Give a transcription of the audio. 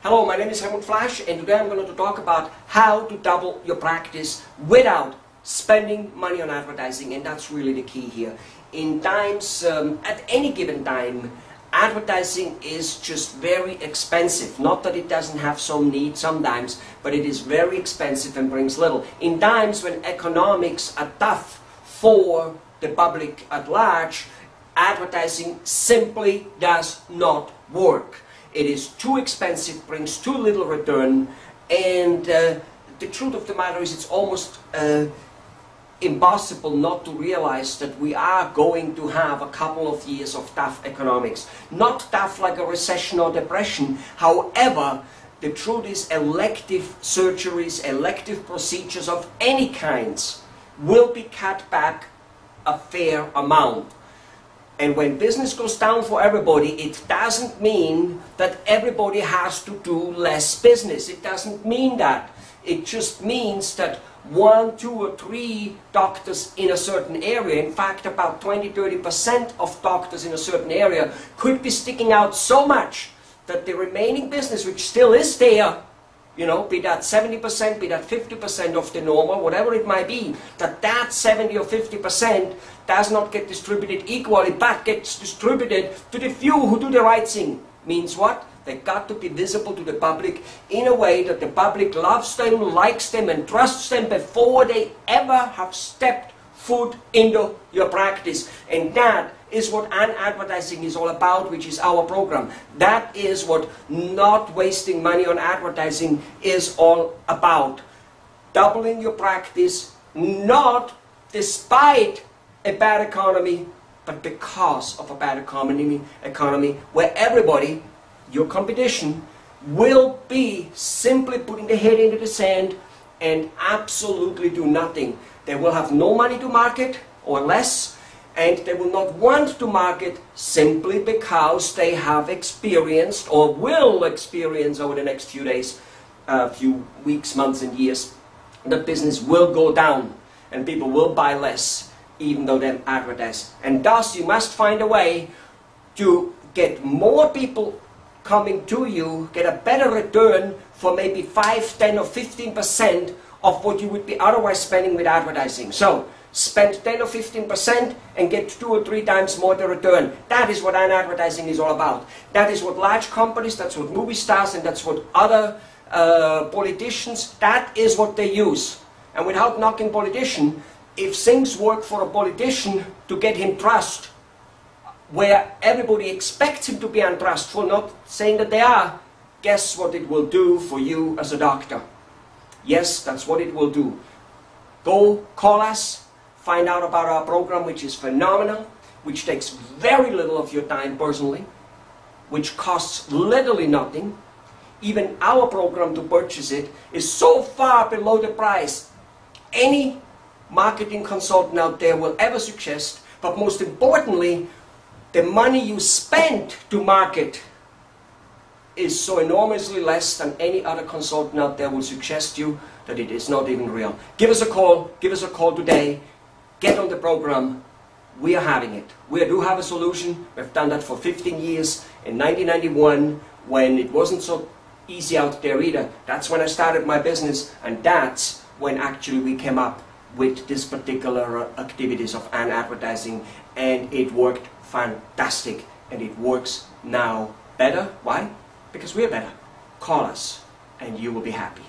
Hello, my name is Helmut Flasch and today I'm going to talk about how to double your practice without spending money on advertising and that's really the key here. In times, um, at any given time, advertising is just very expensive. Not that it doesn't have some need sometimes, but it is very expensive and brings little. In times when economics are tough for the public at large, advertising simply does not work. It is too expensive, brings too little return, and uh, the truth of the matter is it's almost uh, impossible not to realize that we are going to have a couple of years of tough economics. Not tough like a recession or depression, however, the truth is elective surgeries, elective procedures of any kinds will be cut back a fair amount. And when business goes down for everybody, it doesn't mean that everybody has to do less business. It doesn't mean that. It just means that one, two, or three doctors in a certain area, in fact, about 20 30% of doctors in a certain area, could be sticking out so much that the remaining business, which still is there, you know, be that 70%, be that 50% of the normal, whatever it might be, that that 70 or 50% does not get distributed equally, but gets distributed to the few who do the right thing. Means what? They got to be visible to the public in a way that the public loves them, likes them, and trusts them before they ever have stepped foot into your practice. And that is what Un-Advertising is all about, which is our program. That is what not wasting money on advertising is all about. Doubling your practice, not despite a bad economy, but because of a bad economy, economy where everybody your competition will be simply putting the head into the sand and absolutely do nothing. They will have no money to market or less and they will not want to market simply because they have experienced or will experience over the next few days, uh, few weeks, months and years, that business will go down and people will buy less even though they advertise. And thus you must find a way to get more people coming to you get a better return for maybe 5, 10 or 15% of what you would be otherwise spending with advertising. So, spend 10 or 15% and get two or three times more the return. That is what Un-Advertising is all about. That is what large companies, that's what movie stars, and that's what other uh, politicians, that is what they use. And without knocking politician, if things work for a politician to get him trust, where everybody expects him to be untrustful, not saying that they are, guess what it will do for you as a doctor? Yes, that's what it will do. Go call us, find out about our program, which is phenomenal, which takes very little of your time personally, which costs literally nothing. Even our program to purchase it is so far below the price any marketing consultant out there will ever suggest, but most importantly, the money you spend to market is so enormously less than any other consultant out there will suggest you that it is not even real. Give us a call, give us a call today, get on the program, we are having it. We do have a solution, we've done that for 15 years. In 1991, when it wasn't so easy out there either, that's when I started my business, and that's when actually we came up with this particular uh, activities of Un-Advertising, and it worked fantastic and it works now better. Why? Because we're better. Call us and you will be happy.